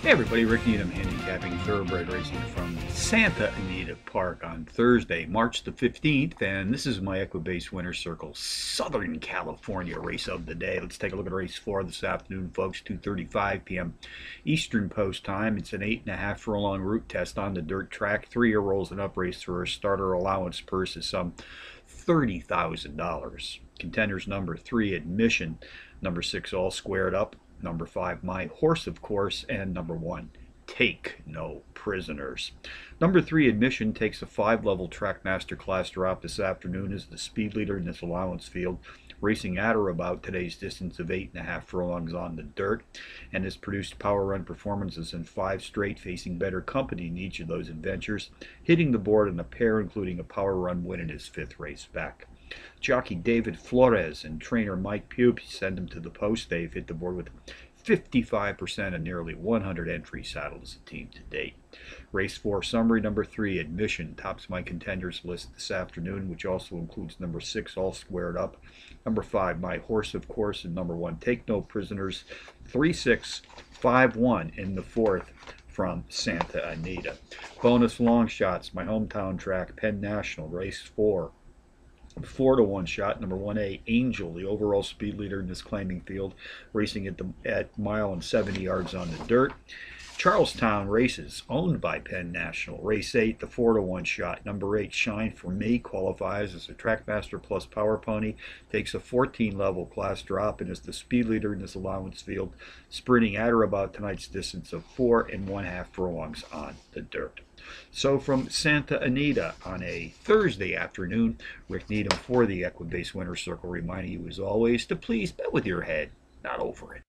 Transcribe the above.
Hey everybody, Rick Needham handicapping thoroughbred racing from Santa Anita Park on Thursday, March the 15th, and this is my Equibase Winter Circle Southern California race of the day. Let's take a look at race four this afternoon, folks, 2.35 p.m. Eastern Post Time. It's an eight and a half furlong route test on the dirt track. Three-year rolls and up race for a starter allowance purse is some $30,000. Contenders number three, admission. Number six, all squared up number five, My Horse, of course, and number one, Take No Prisoners. Number three, Admission takes a five level Trackmaster class drop this afternoon as the speed leader in this allowance field, racing at or about today's distance of eight and a half furlongs on the dirt, and has produced power run performances in five straight, facing better company in each of those adventures, hitting the board in a pair, including a power run win in his fifth race back. Jockey David Flores and trainer Mike Pugh send him to the post. They've hit the board with 55% of nearly 100 entries saddled as a team to date. Race 4 summary number 3 admission tops my contenders list this afternoon, which also includes number 6 all squared up, number 5 my horse of course, and number 1 take no prisoners, 3 6 5 1 in the fourth from Santa Anita. Bonus long shots, my hometown track, Penn National, race 4 four to one shot. Number one A, Angel, the overall speed leader in this claiming field, racing at the at mile and 70 yards on the dirt. Charles Town Races, owned by Penn National. Race 8, the 4 to 1 shot. Number 8, Shine for Me, qualifies as a Trackmaster Plus Power Pony. Takes a 14 level class drop and is the speed leader in this allowance field, sprinting at or about tonight's distance of 4 and 1 half furlongs on the dirt. So from Santa Anita on a Thursday afternoon, Rick Needham for the Equibase Winter Circle, reminding you as always to please bet with your head, not over it.